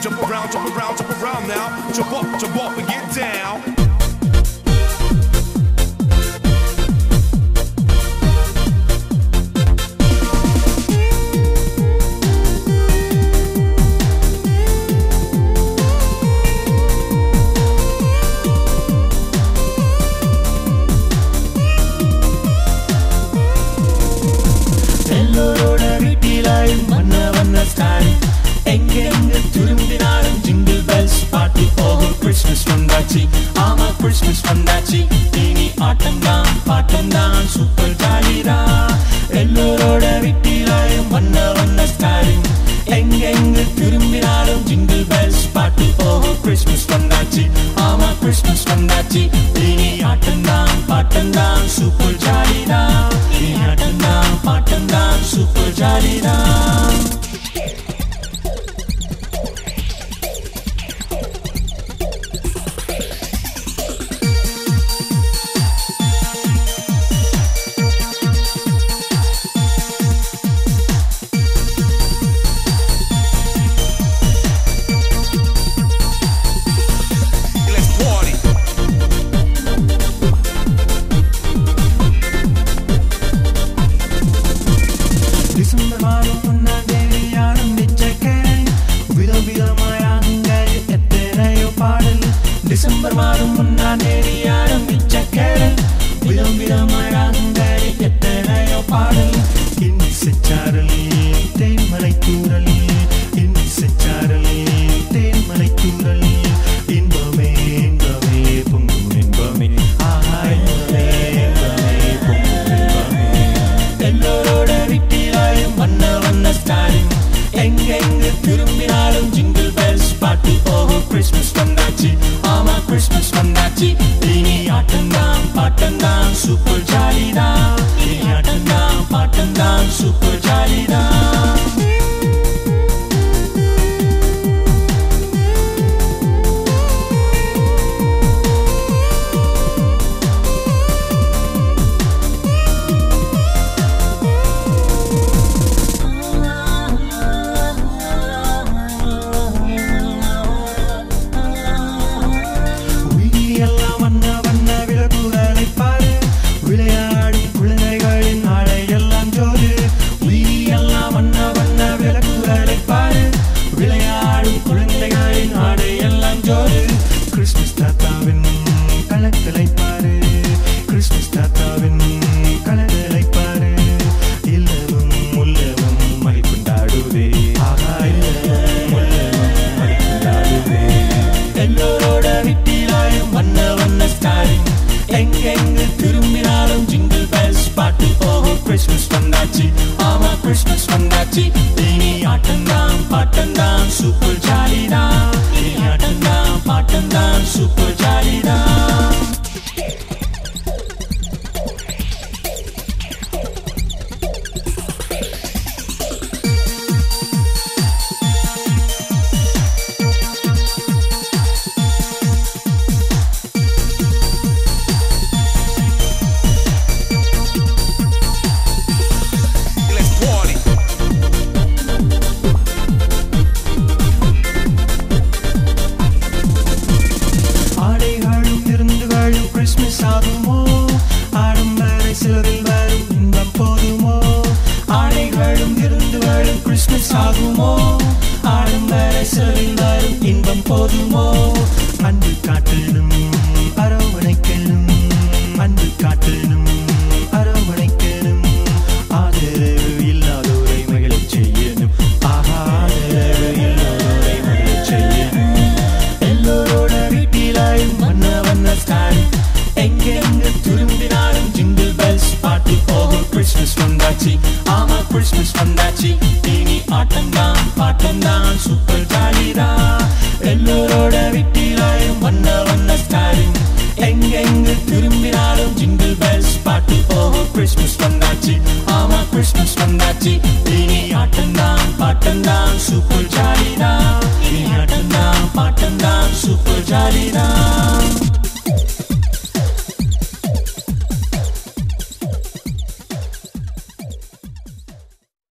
Jump around, jump around, jump around now. Jump up, jump up and get down. ஆச்சு. இனி ஆட்டம் தான் bottom தான் super ஜாலிரா எல்லோரோட விட்டிலாயும் வண்ண வண்ண ஸ்டார் எங்கெங்கு திரும்பினாலும் ஜிங்கிள் பெல்ஸ் பாட்டு போகும். கிறிஸ்மஸ் வந்தாச்சு. ஆமா கிறிஸ்மஸ் வந்தாச்சு. இனி ஆட்டம் தான் பாட்டம் தான் சூப்பர் ஜாலிரா இனி ஆட்டம் தான் பாட்டம் தான் சூப்பர் ஜாலிரா டிசம்பர் மாதம் ஒன்னாம் தேதி ஆரம்பிச்ச கேள் விதம் விதமாய் ராகங்கள் எத்தனையோ கிறிஸ்மஸ் வந்தாச்சு. இனி ஆட்டம் தான் சூப்பர் ஜா சாதுமோ கிறிஸ்துமஸ் ஆகுமோ ஆடம்பர வரும் இன்பம் போதுமோ? ஆடைகளும் விருந்துகளும் கிறிஸ்துமஸ் ஆகுமோ? ஆடம்பர சிலரில் வரும் இன்பம் போதுமோ? அன்பு கிறிஸ்மஸ் வந்தாச்சு ஆமா கிறிஸ்மஸ் வந்தாச்சு இனி ஆட்டம் தான் சூப்பர் ஜாலிதான் இனி ஆட்டம் தான் சூப்பர் ஜாலிதான்